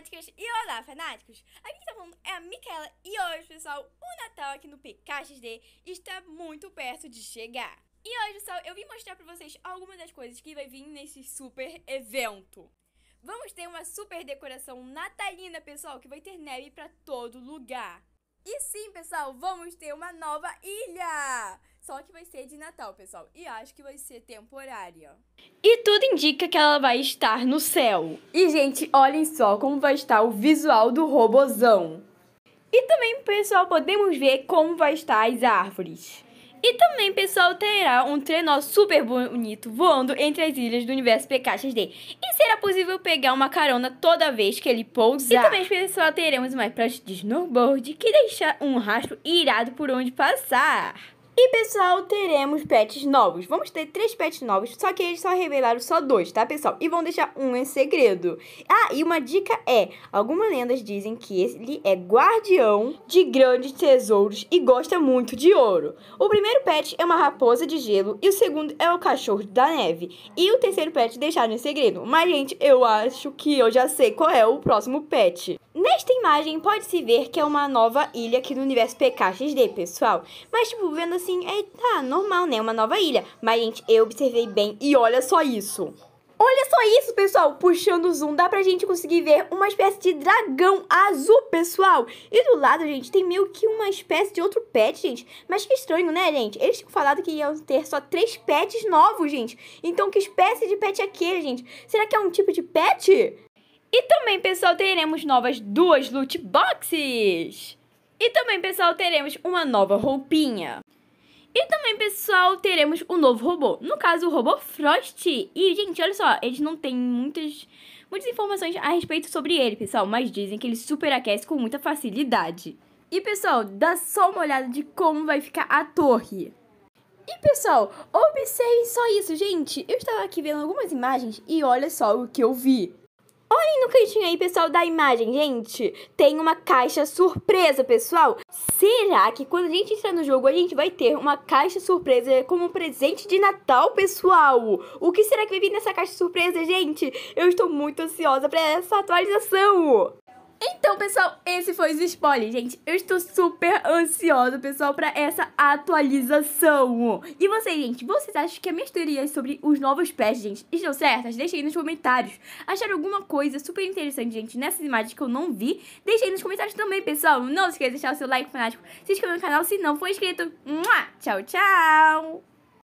e olá, fanáticos! Aqui tá falando é a Micaela e hoje, pessoal, o Natal aqui no PKXD está muito perto de chegar. E hoje, pessoal, eu vim mostrar pra vocês algumas das coisas que vai vir nesse super evento. Vamos ter uma super decoração natalina, pessoal, que vai ter neve pra todo lugar. E sim, pessoal, vamos ter uma nova ilha! Só que vai ser de Natal, pessoal. E acho que vai ser temporária. E tudo indica que ela vai estar no céu. E, gente, olhem só como vai estar o visual do robozão. E também, pessoal, podemos ver como vai estar as árvores. E também, pessoal, terá um trenó super bonito voando entre as ilhas do universo PKXD. E será possível pegar uma carona toda vez que ele pousar. E também, pessoal, teremos uma prancha de snowboard que deixa um rastro irado por onde passar. E pessoal, teremos pets novos. Vamos ter três pets novos, só que eles só revelaram só dois, tá, pessoal? E vão deixar um em segredo. Ah, e uma dica é: algumas lendas dizem que ele é guardião de grandes tesouros e gosta muito de ouro. O primeiro pet é uma raposa de gelo e o segundo é o cachorro da neve. E o terceiro pet deixaram em segredo. Mas, gente, eu acho que eu já sei qual é o próximo pet. Nesta imagem pode-se ver que é uma nova ilha aqui no universo PKXD, pessoal. Mas, tipo, vendo assim, é tá normal, né? Uma nova ilha. Mas, gente, eu observei bem e olha só isso. Olha só isso, pessoal! Puxando o zoom, dá pra gente conseguir ver uma espécie de dragão azul, pessoal! E do lado, gente, tem meio que uma espécie de outro pet, gente. Mas que estranho, né, gente? Eles tinham falado que iam ter só três pets novos, gente. Então, que espécie de pet é aquele, gente? Será que é um tipo de pet? E também, pessoal, teremos novas duas loot boxes. E também, pessoal, teremos uma nova roupinha. E também, pessoal, teremos um novo robô. No caso, o robô Frost. E, gente, olha só, eles não têm muitas, muitas informações a respeito sobre ele, pessoal. Mas dizem que ele superaquece com muita facilidade. E, pessoal, dá só uma olhada de como vai ficar a torre. E, pessoal, observem só isso, gente. Eu estava aqui vendo algumas imagens e olha só o que eu vi. Olhem no cantinho aí, pessoal, da imagem, gente. Tem uma caixa surpresa, pessoal. Será que quando a gente entrar no jogo, a gente vai ter uma caixa surpresa como presente de Natal, pessoal? O que será que vai vir nessa caixa surpresa, gente? Eu estou muito ansiosa para essa atualização. Então, pessoal, esse foi os spoilers, gente. Eu estou super ansiosa, pessoal, para essa atualização. E vocês, gente, vocês acham que as minhas teorias sobre os novos pets, gente, estão certas? Deixem aí nos comentários. Acharam alguma coisa super interessante, gente, nessas imagens que eu não vi? Deixem aí nos comentários também, pessoal. Não se esqueça de deixar o seu like fanático, se inscrever no canal se não for inscrito. Tchau, tchau!